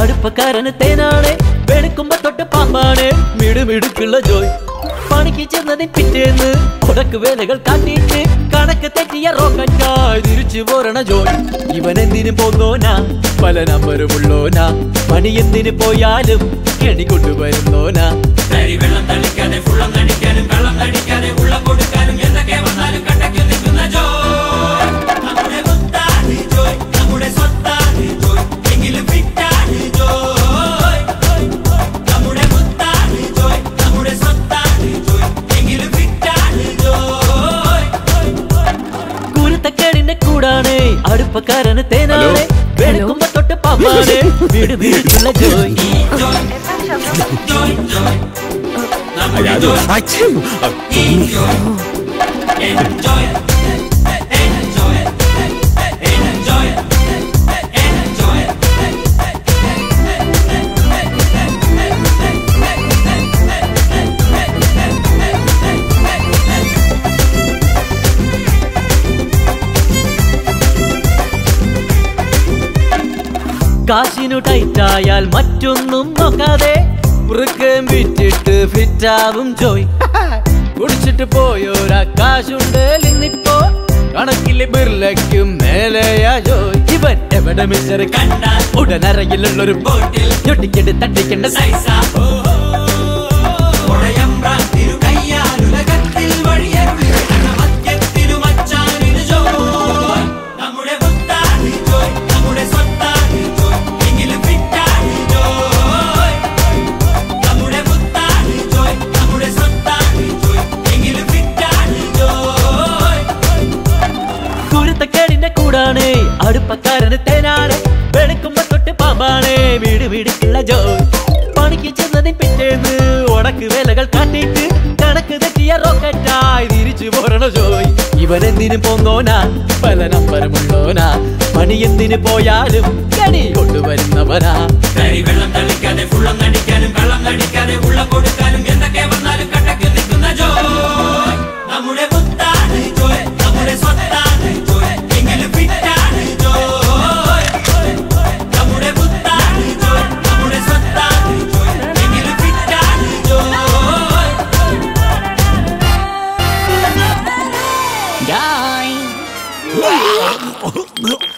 അടുപ്പക്കാരന് തേനാണ്. വെളുക്കുമ്പോ തൊട്ട് പാമ്പാണ്. മിടുമിടുക്കുള്ള ജോയ്. പണിക്ക് ചെന്നതിൻ പിറ്റേന്ന് കുടക്ക് വേലകൾ കാട്ടിയിട്ട് കണക്ക് തെറ്റിയ റോക്കറ്റായി തിരിച്ചു പോരണ ജോയ്. ഇവൻ എന്തിനു പോന്നോനാ? പല നമ്പരുമുള്ളോനാ പണി എന്തിനു പോയാലും കെണി കൊണ്ടുവരുന്നോനാ. വെള്ളം തളിക്കാതെ ഫുള്ളം നടിക്കാനും കള്ളം നടിക്കാതെ കുരുത്തക്കേടിന്റെ കൂടാണ് അടുപ്പക്കാരന് തേനാണ് വെളുക്കുമ്പോ തൊട്ട് പാമ്പാണ് വീട് വീടുള്ള ജോയ് ജോയ് ജോയ് ജോയ് നമ്മുടെ ജോയ് അച്ഛൻ enjoy enjoy. Enjoy. കാശിനു ടൈറ്റായാൽ മറ്റൊന്നും നോക്കാതെ വൃക്കം വിറ്റിട്ട് ഫിറ്റാവും ജോയ്. കുടിച്ചിട്ട് പോയോരാ കാശുണ്ട് ഇന്നിപ്പോ കണക്കിലെ ബിർലയ്ക്കും മേലെയാ ജോയ്. ഇവൻ എവിടെ മിസ്റ്റർ? കണ്ടാൽ ഉടനറയിലുള്ളൊരു ബോട്ടിൽ. ഞൊട്ടിക്കെട്ട് തട്ടിക്കേണ്ട സൈസ. വെളുക്കുമ്പോ തൊട്ട് പാമ്പാണ് വീട് വീടുക്കുള്ള ജോയ് പണിക്ക് ചെന്നതിൻ പിറ്റേന്ന് ഉടക്ക് വേലകൾ കാട്ടിട്ട് കണക്ക് തെറ്റിയ റോക്കറ്റായി തിരിച്ചു പോരണ ജോയ് ഇവനെന്തിനു പോന്നോനാ? പല നമ്പരമുള്ളോനാ പണി എന്തിനു പോയാലും കണി കൊണ്ടുവരുന്നവനാ. die.